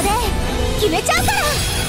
こで決めちゃうから。